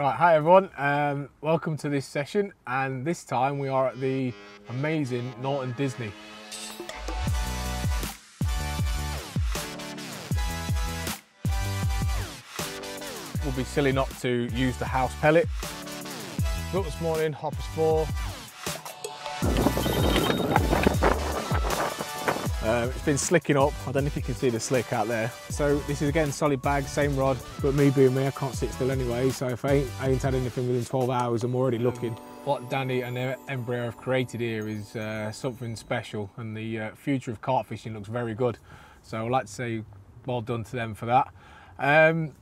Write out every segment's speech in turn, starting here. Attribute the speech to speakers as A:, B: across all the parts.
A: Right, hi everyone, um, welcome to this session and this time we are at the amazing Norton Disney. Would be silly not to use the house pellet. Built this morning, Hoppers 4. Uh, it's been slicking up. I don't know if you can see the slick out there. So this is again solid bag, same rod, but me being me, I can't sit still anyway. So if I ain't, I ain't had anything within 12 hours, I'm already looking. What Danny and Embryo have created here is uh, something special and the uh, future of carp fishing looks very good. So I'd like to say well done to them for that. Um,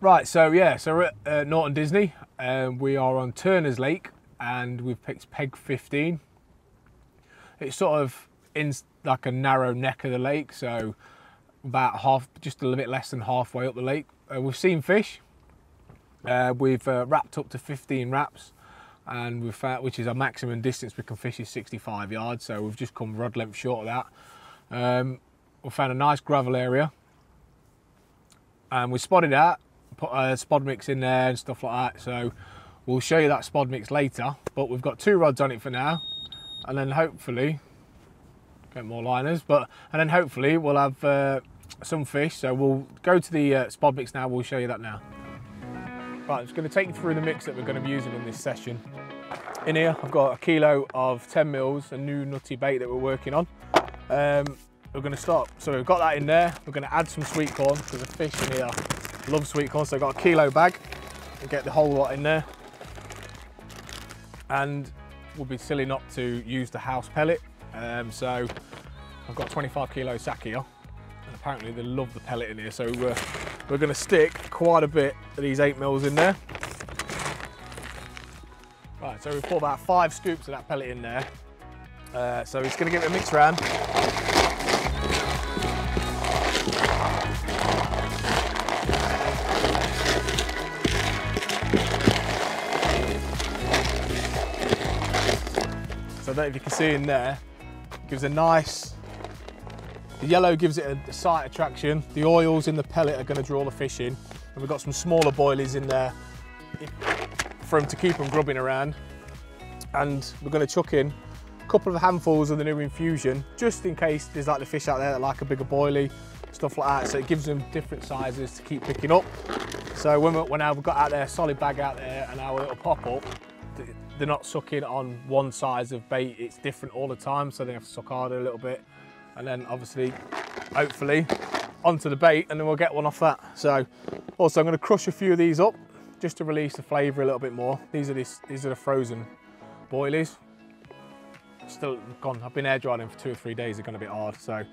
A: right, so yeah, so we're at uh, Norton Disney. Um, we are on Turner's Lake and we've picked peg 15. It's sort of in like a narrow neck of the lake, so about half, just a little bit less than halfway up the lake. Uh, we've seen fish. Uh, we've uh, wrapped up to 15 wraps, and we've found, which is our maximum distance we can fish is 65 yards. So we've just come rod length short of that. Um, we found a nice gravel area, and we spotted that, put a spod mix in there and stuff like that. So we'll show you that spod mix later. But we've got two rods on it for now, and then hopefully get more liners. But and then hopefully we'll have uh, some fish. So we'll go to the uh, spod mix now. We'll show you that now. Right, I'm just going to take you through the mix that we're going to be using in this session. In here, I've got a kilo of 10 mils, a new nutty bait that we're working on. Um, we're going to start. So we've got that in there. We're going to add some sweet corn because the fish in here love sweet corn. So I've got a kilo bag. We'll get the whole lot in there. And we'll be silly not to use the house pellet. Um, so I've got 25 kilo sack here. And apparently they love the pellet in here. So uh, we're going to stick quite a bit of these 8 mils in there. Right, so we've put about five scoops of that pellet in there. Uh, so it's going to give it a mix round. So I don't know if you can see in there, gives a nice, the yellow gives it a sight attraction. The oils in the pellet are gonna draw the fish in. And we've got some smaller boilies in there for them to keep them grubbing around. And we're gonna chuck in a couple of handfuls of the new infusion, just in case there's like the fish out there that like a bigger boilie, stuff like that. So it gives them different sizes to keep picking up. So when, we, when I've got out there, solid bag out there and our little pop up, they're not sucking on one size of bait, it's different all the time, so they have to suck harder a little bit. And then obviously, hopefully, onto the bait, and then we'll get one off that. So also I'm gonna crush a few of these up, just to release the flavor a little bit more. These are, this, these are the frozen boilies. Still gone, I've been air drying for two or three days, they're gonna be hard. So,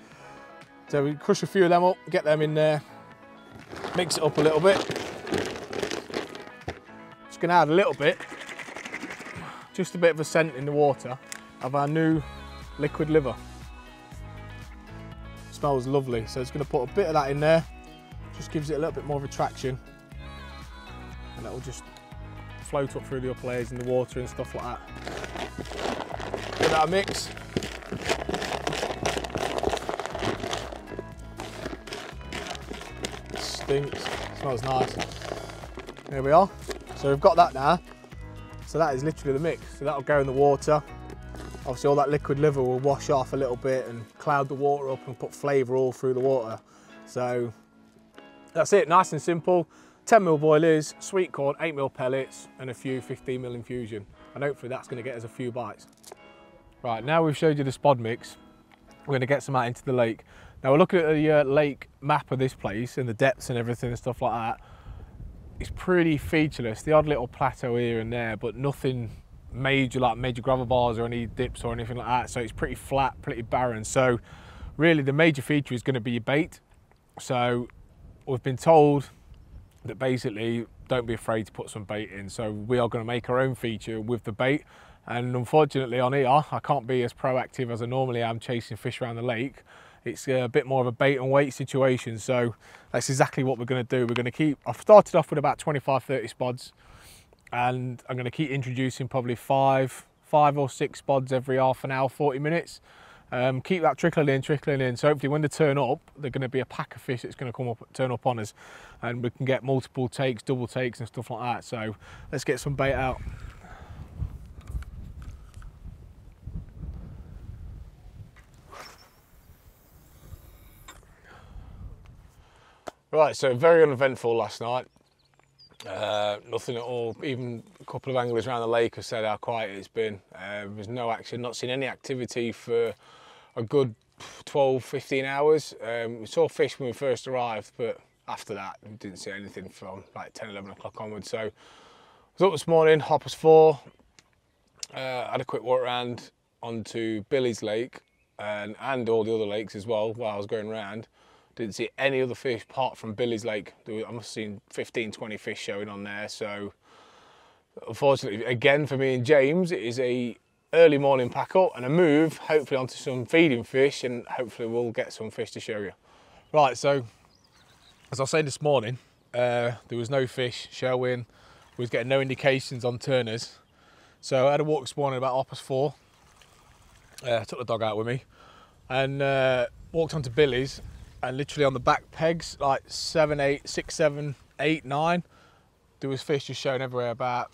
A: so we crush a few of them up, get them in there, mix it up a little bit. Just gonna add a little bit just a bit of a scent in the water of our new liquid liver. Smells lovely, so it's going to put a bit of that in there, just gives it a little bit more of attraction, and that will just float up through the upper layers in the water and stuff like that. Give that a mix. Stinks, smells nice. There we are. So we've got that now. So that is literally the mix. So that'll go in the water. Obviously all that liquid liver will wash off a little bit and cloud the water up and put flavour all through the water. So that's it, nice and simple. 10 mil boilies, sweet corn, 8 mil pellets and a few 15 mil infusion. And hopefully that's gonna get us a few bites. Right, now we've showed you the spod mix, we're gonna get some out into the lake. Now we're looking at the uh, lake map of this place and the depths and everything and stuff like that it's pretty featureless. The odd little plateau here and there, but nothing major like major gravel bars or any dips or anything like that. So it's pretty flat, pretty barren. So really the major feature is going to be your bait. So we've been told that basically don't be afraid to put some bait in. So we are going to make our own feature with the bait. And unfortunately on here, I can't be as proactive as I normally am chasing fish around the lake it's a bit more of a bait and wait situation. So that's exactly what we're going to do. We're going to keep, I've started off with about 25, 30 spods and I'm going to keep introducing probably five, five or six spods every half an hour, 40 minutes. Um, keep that trickling in, trickling in. So hopefully when they turn up, they're going to be a pack of fish that's going to come up, turn up on us, and we can get multiple takes, double takes, and stuff like that. So let's get some bait out. Right, so very uneventful last night. Uh, nothing at all. Even a couple of anglers around the lake have said how quiet it's been. Uh, there's no action, not seen any activity for a good 12, 15 hours. Um, we saw fish when we first arrived, but after that, we didn't see anything from like 10, 11 o'clock onwards. So I was up this morning, Hoppers 4, uh, had a quick walk around onto Billy's Lake and, and all the other lakes as well while I was going around. Didn't see any other fish apart from Billy's Lake. I must have seen 15, 20 fish showing on there. So, unfortunately, again for me and James, it is a early morning pack up and a move, hopefully onto some feeding fish, and hopefully we'll get some fish to show you. Right, so as I was saying this morning, uh, there was no fish showing. We was getting no indications on Turner's. So I had a walk this morning about half past four. Uh, took the dog out with me and uh, walked onto Billy's and literally on the back pegs, like seven, eight, six, seven, eight, nine, there was fish just showing everywhere about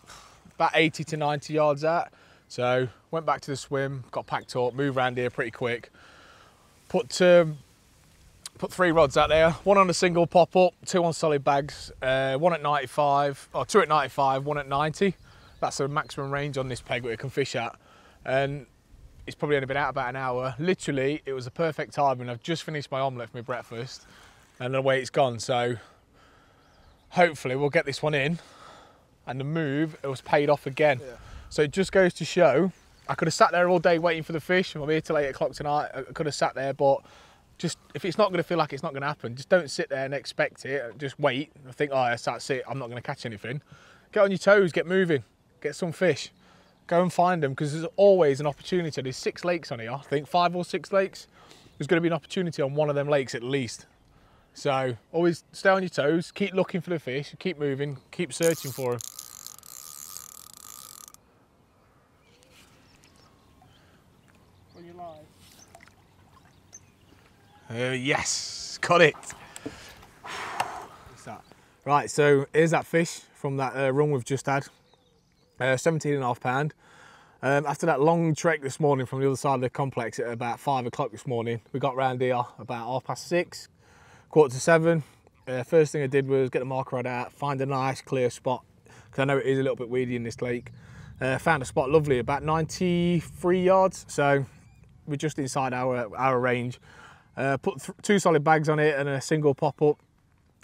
A: about 80 to 90 yards out. So went back to the swim, got packed up, moved around here pretty quick. Put um, put three rods out there, one on a single pop up, two on solid bags, uh, one at 95, or two at 95, one at 90. That's the maximum range on this peg that we can fish at. And it's probably only been out about an hour. Literally, it was a perfect timing. I've just finished my omelette for my breakfast and away it's gone. So hopefully we'll get this one in and the move, it was paid off again. Yeah. So it just goes to show, I could have sat there all day waiting for the fish. I'm here till eight o'clock tonight. I could have sat there, but just if it's not going to feel like it's not going to happen, just don't sit there and expect it. Just wait and think, oh, that's it. I'm not going to catch anything. Get on your toes, get moving, get some fish. Go and find them because there's always an opportunity. There's six lakes on here, I think five or six lakes. There's going to be an opportunity on one of them lakes at least. So always stay on your toes, keep looking for the fish, keep moving, keep searching for them. Uh, yes, got it. Right, so here's that fish from that uh, run we've just had uh, 17 and a half pound. Um, after that long trek this morning from the other side of the complex at about five o'clock this morning, we got round here about half past six, quarter to seven. Uh, first thing I did was get the marker rod out, find a nice clear spot, because I know it is a little bit weedy in this lake. Uh, found a spot lovely, about 93 yards, so we're just inside our, our range. Uh, put two solid bags on it and a single pop-up.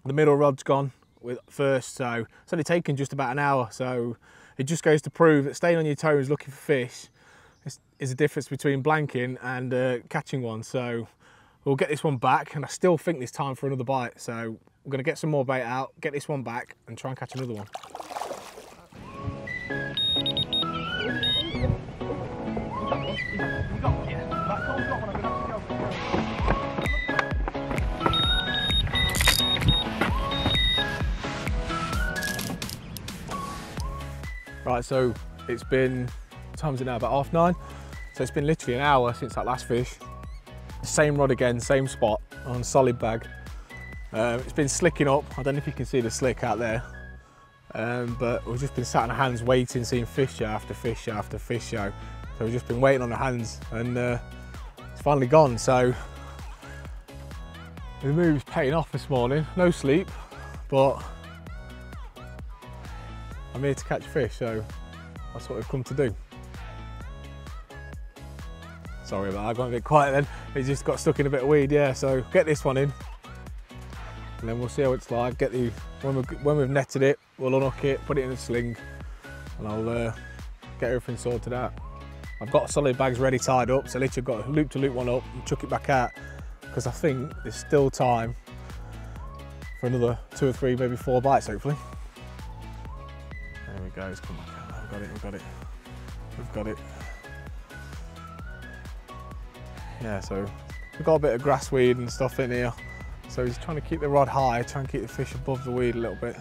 A: The middle rod's gone with first, so it's only taken just about an hour, so it just goes to prove that staying on your toes looking for fish is, is a difference between blanking and uh, catching one. So we'll get this one back and I still think there's time for another bite. So we're gonna get some more bait out, get this one back and try and catch another one. Right, so it's been, time's it now, about half nine. So it's been literally an hour since that last fish. Same rod again, same spot on solid bag. Um, it's been slicking up. I don't know if you can see the slick out there. Um, but we've just been sat on our hands waiting, seeing fish show after fish show after fish show. So we've just been waiting on our hands and uh, it's finally gone. So the move's paying off this morning. No sleep, but I'm here to catch fish, so that's what we've come to do. Sorry about that, I got a bit quiet then. It just got stuck in a bit of weed, yeah. So get this one in, and then we'll see how it's like. Get the when we've, when we've netted it, we'll unhook it, put it in a sling, and I'll uh, get everything sorted out. I've got solid bags ready tied up, so literally got a loop to loop one up and chuck it back out because I think there's still time for another two or three, maybe four bites, hopefully guys, come on, we've got it, we've got it, we've got it. Yeah, so we've got a bit of grass weed and stuff in here. So he's trying to keep the rod high, trying to keep the fish above the weed a little bit.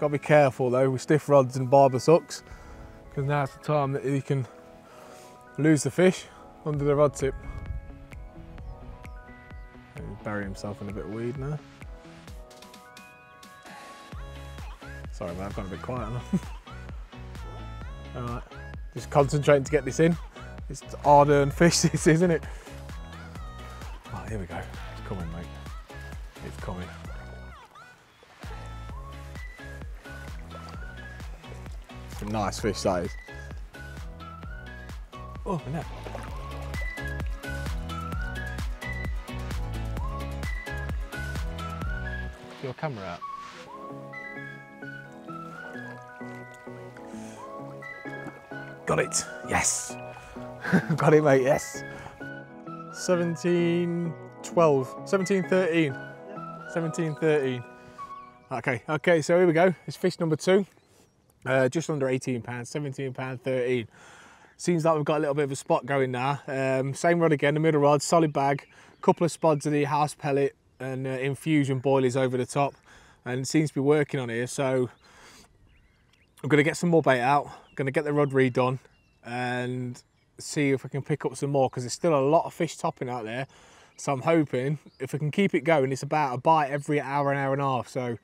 A: Got to be careful though with stiff rods and barber sucks, because now's the time that he can lose the fish. under the rod tip. Bury himself in a bit of weed now. Sorry man, I've gone a bit quiet Alright, just concentrating to get this in. It's hard-earned fish this, isn't it? Oh, here we go. It's coming, mate. It's coming. Nice fish, that is. Oh, no. Your camera out. Got it. Yes. Got it, mate. Yes. 17, 12, 17, 13. 17, 13. Okay, okay, so here we go. It's fish number two. Uh, just under 18 pounds, 17 pound 13. Seems like we've got a little bit of a spot going now. Um, same rod again, the middle rod, solid bag, couple of spods of the house pellet and uh, infusion boilies over the top. And seems to be working on here. So I'm gonna get some more bait out, I'm gonna get the rod redone and see if I can pick up some more because there's still a lot of fish topping out there. So I'm hoping if I can keep it going, it's about a bite every hour, an hour and a half. So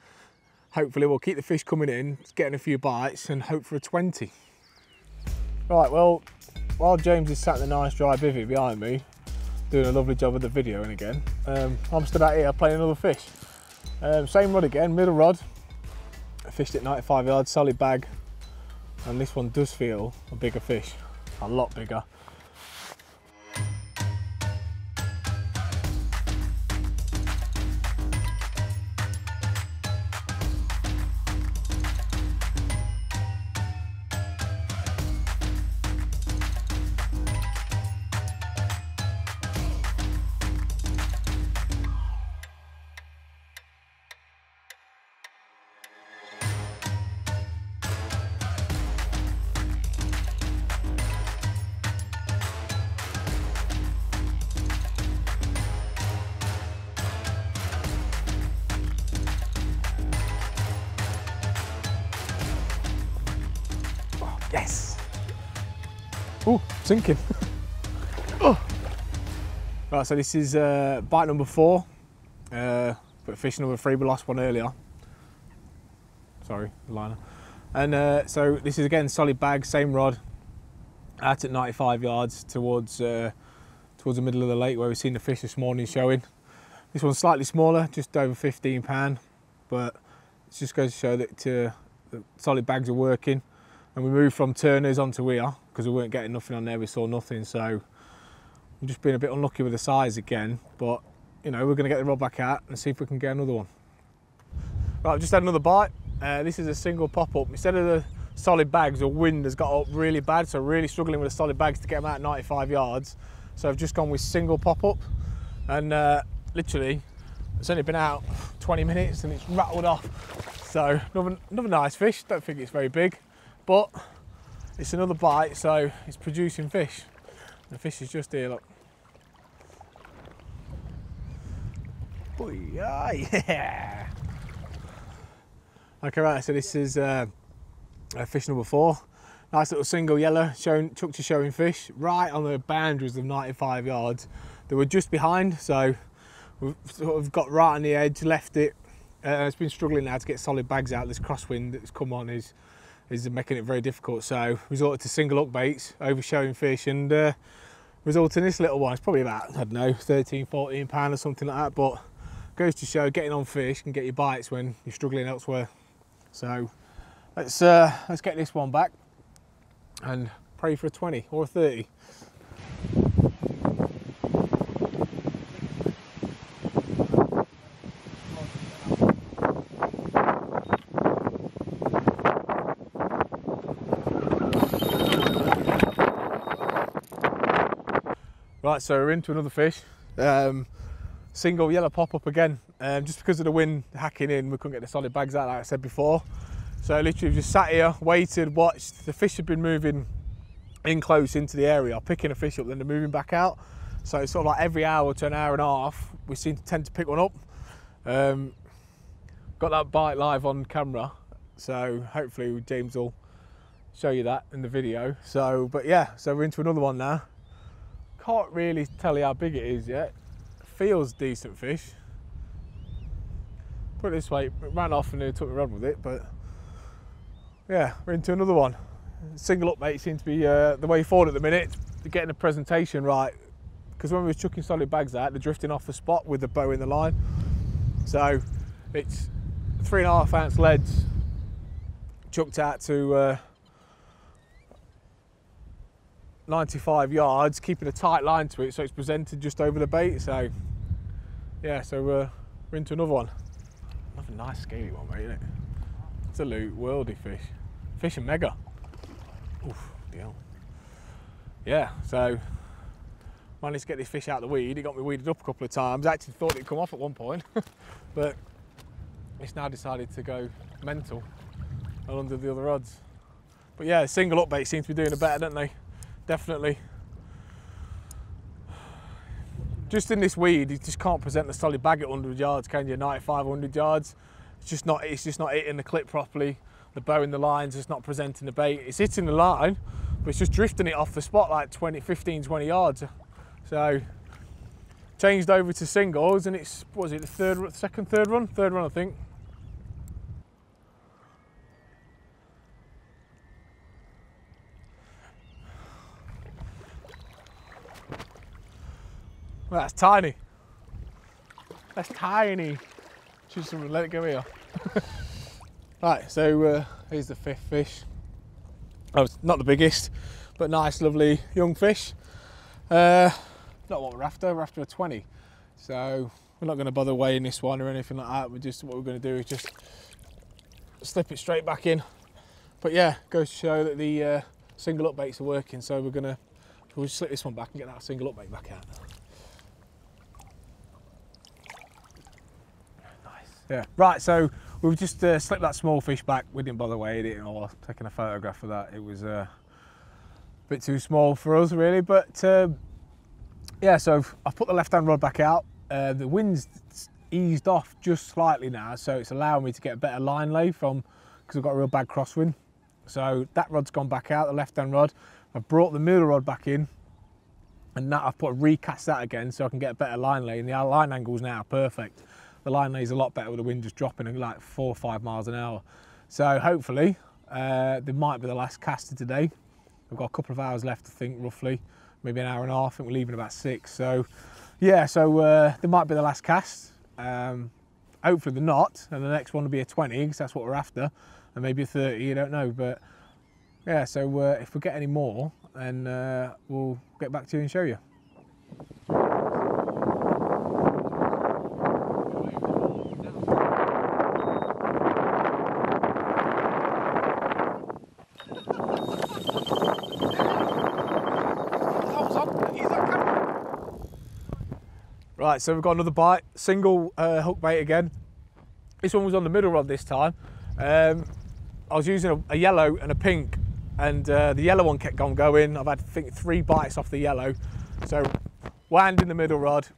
A: hopefully we'll keep the fish coming in, getting a few bites and hope for a 20. Right, well, while James is sat in the nice dry bivvy behind me, doing a lovely job of the video and again, um, I'm stood out here playing another fish. Um, same rod again, middle rod, I fished at 95 yards, solid bag, and this one does feel a bigger fish, a lot bigger. Yes. Oh, sinking. oh. Right, so this is uh, bite number four. Uh, but fish number three, we lost one earlier. Sorry, liner. And uh, so this is again solid bag, same rod, out at 95 yards towards uh, towards the middle of the lake where we've seen the fish this morning showing. This one's slightly smaller, just over 15 pound, but it just goes to show that uh, the solid bags are working and we moved from Turner's onto here because we weren't getting nothing on there, we saw nothing. So we've just been a bit unlucky with the size again, but you know, we're gonna get the rod back out and see if we can get another one. Right, I've just had another bite. Uh, this is a single pop-up. Instead of the solid bags, the wind has got up really bad, so really struggling with the solid bags to get them out 95 yards. So I've just gone with single pop-up and uh, literally it's only been out 20 minutes and it's rattled off. So another, another nice fish, don't think it's very big but it's another bite, so it's producing fish. The fish is just here, look. Oh yeah! Okay, right, so this is uh, fish number four. Nice little single yellow, showing, chuck to showing fish, right on the boundaries of 95 yards. They were just behind, so we've sort of got right on the edge, left it. Uh, it's been struggling now to get solid bags out. This crosswind that's come on is is making it very difficult. So resorted to single hook baits, overshowing fish and uh, resulted in this little one. It's probably about, I don't know, 13, 14 pound or something like that. But goes to show getting on fish can get your bites when you're struggling elsewhere. So let's, uh, let's get this one back and pray for a 20 or a 30. Right, so we're into another fish. Um, single yellow pop-up again. Um, just because of the wind hacking in, we couldn't get the solid bags out like I said before. So literally just sat here, waited, watched. The fish had been moving in close into the area, picking a fish up, then they're moving back out. So it's sort of like every hour to an hour and a half, we seem to tend to pick one up. Um, got that bite live on camera, so hopefully James will show you that in the video. So, but yeah, so we're into another one now Can't really tell you how big it is yet. Feels decent fish. Put it this way, it ran off and took the rod with it, but yeah, we're into another one. Single up mate seems to be uh, the way forward at the minute, getting the presentation right. Because when we were chucking solid bags out, they're drifting off the spot with the bow in the line. So it's three and a half ounce leads chucked out to uh, 95 yards, keeping a tight line to it so it's presented just over the bait. So yeah, so uh, we're into another one. Another nice scaly one, mate, isn't it? Absolute worldy fish. Fish and mega. Oof, deal. Yeah, so managed to get this fish out of the weed. It got me weeded up a couple of times. I actually thought it'd come off at one point, but it's now decided to go mental and under the other rods. But yeah, single up bait seems to be doing it better, don't they? Definitely. Just in this weed, you just can't present the solid bag at 100 yards, can you? 95, 100 yards. It's just not. It's just not hitting the clip properly. The bow in the line's just not presenting the bait. It's hitting the line, but it's just drifting it off the spot like 20, 15, 20 yards. So changed over to singles, and it's was it the third, second, third run, third run I think. Well, that's tiny. That's tiny. Just let it go here. right, so uh, here's the fifth fish. Oh, not the biggest, but nice, lovely young fish. Uh, not what we're after, we're after a 20. So we're not going to bother weighing this one or anything like that. We're just what we're going to do is just slip it straight back in. But yeah, goes to show that the uh, single up baits are working. So we're going to we'll slip this one back and get that single up bait back out. Yeah. Right. So we've just uh, slipped that small fish back. We didn't bother weighing it or taking a photograph of that. It was uh, a bit too small for us really, but. Uh, yeah, so I've put the left-hand rod back out. Uh, the wind's eased off just slightly now, so it's allowing me to get a better line lay from, because I've got a real bad crosswind. So that rod's gone back out, the left-hand rod. I've brought the middle rod back in, and now I've put a recast that again so I can get a better line lay, and the line angle's now perfect. The line lay's a lot better with the wind just dropping at like four or five miles an hour. So hopefully, uh, there might be the last caster today. We've got a couple of hours left, I think, roughly maybe an hour and a half. I think we're leaving about six. So, yeah, so uh, there might be the last cast. Um, hopefully they're not, and the next one will be a 20 because that's what we're after, and maybe a 30. You don't know, but yeah. So uh, if we get any more, then uh, we'll get back to you and show you. Right, so we've got another bite, single uh, hook bait again. This one was on the middle rod this time. Um, I was using a, a, yellow and a pink, and uh, the yellow one kept on going. I've had, I think, three bites off the yellow. So, wound in the middle rod,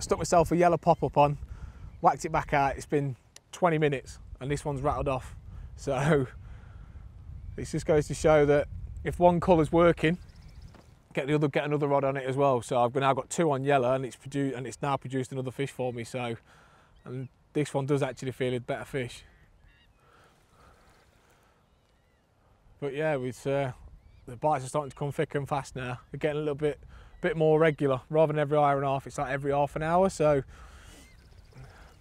A: stuck myself a yellow pop-up on, whacked it back out. It's been 20 minutes, and this one's rattled off. So, this just goes to show that if one colour's working, get the other get another rod on it as well. So I've now got two on yellow and it's produced and it's now produced another fish for me. So and this one does actually feel a better fish. But yeah, with uh, the bites are starting to come thick and fast now. They're getting a little bit bit more regular rather than every hour and a half. It's like every half an hour. So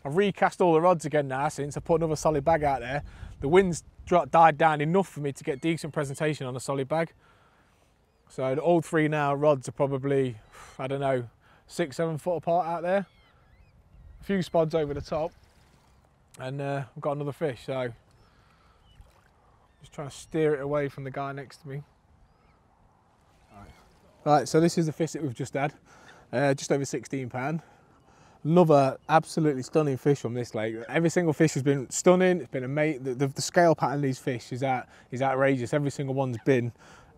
A: I've recast all the rods again now since I put another solid bag out there. The wind's died down enough for me to get decent presentation on a solid bag. So all three now rods are probably, I don't know, six, seven foot apart out there. A few spods over the top and uh, I've got another fish. So just trying to steer it away from the guy next to me. Right, right so this is the fish that we've just had, uh, just over 16 pound. Another absolutely stunning fish from this lake. Every single fish has been stunning. It's been amazing. The, the, the scale pattern of these fish is out is outrageous. Every single one's been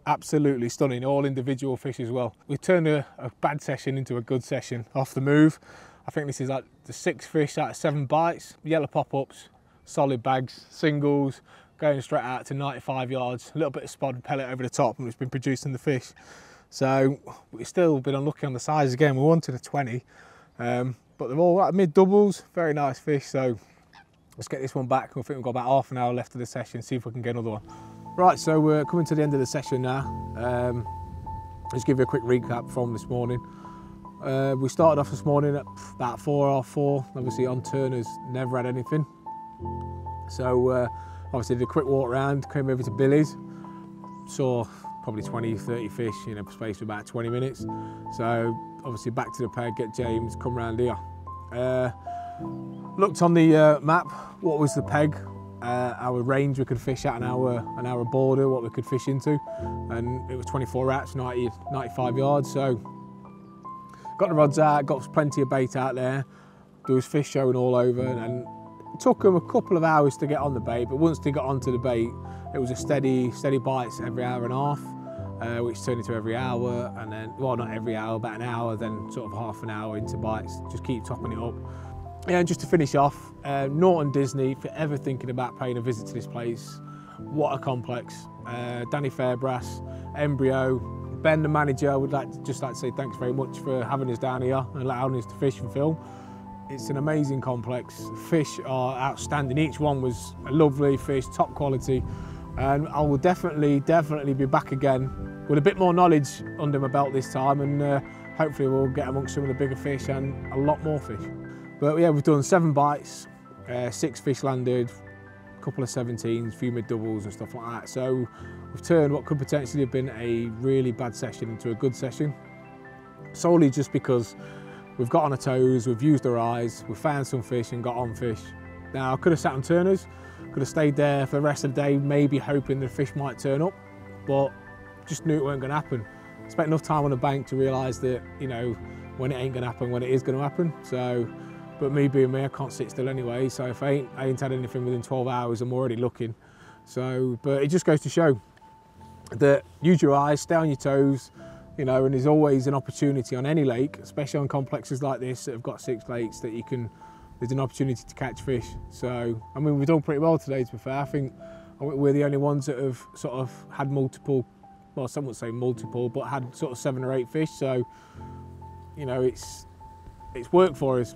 A: absolutely stunning, all individual fish as well. We turned a, a, bad session into a good session off the move. I think this is like the six fish out of seven bites, yellow pop-ups, solid bags, singles, going straight out to 95 yards, a little bit of spod pellet over the top and it's been producing the fish. So we've still been unlucky on the size again. We wanted a 20, um, but they're all mid doubles, very nice fish. So let's get this one back. I think we've got about half an hour left of the session, see if we can get another one. Right, so we're coming to the end of the session now. Um, let's give you a quick recap from this morning. Uh, we started off this morning at about four or four. Obviously on Turner's never had anything. So uh, obviously did a quick walk around, came over to Billy's, saw probably 20, 30 fish in a space of about 20 minutes. So obviously back to the peg, get James, come round here. Uh, looked on the uh, map, what was the peg, uh, our range we could fish at an hour, an hour border, what we could fish into. And it was 24 wraps, 90, 95 yards. So got the rods out, got plenty of bait out there. There was fish showing all over and it took them a couple of hours to get on the bait, but once they got onto the bait, it was a steady, steady bites every hour and a half uh, which turned into every hour, and then, well, not every hour, about an hour, then sort of half an hour into bites, just keep topping it up. Yeah, and just to finish off, uh, Norton Disney, you're ever thinking about paying a visit to this place, what a complex. Uh, Danny Fairbrass, Embryo, Ben the manager, I would like to, just like to say thanks very much for having us down here and allowing us to fish and film. It's an amazing complex. Fish are outstanding. Each one was a lovely fish, top quality and I will definitely, definitely be back again with a bit more knowledge under my belt this time and uh, hopefully we'll get amongst some of the bigger fish and a lot more fish. But yeah, we've done seven bites, uh, six fish landed, a couple of 17s, a few mid doubles and stuff like that. So we've turned what could potentially have been a really bad session into a good session, solely just because we've got on our toes, we've used our eyes, we've found some fish and got on fish. Now I could have sat on Turner's, could have stayed there for the rest of the day, maybe hoping the fish might turn up, but just knew it weren't going to happen. Spent enough time on the bank to realise that, you know, when it ain't going to happen, when it is going to happen. So, but me being me, I can't sit still anyway. So if I ain't, I ain't had anything within 12 hours, I'm already looking. So, but it just goes to show that use your eyes, stay on your toes, you know, and there's always an opportunity on any lake, especially on complexes like this that have got six lakes that you can there's an opportunity to catch fish. So, I mean, we've done pretty well today, to be fair. I think we're the only ones that have sort of had multiple, well, some would say multiple, but had sort of seven or eight fish. So, you know, it's, it's worked for us.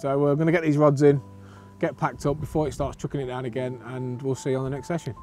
A: So uh, we're going to get these rods in, get packed up before it starts chucking it down again, and we'll see you on the next session.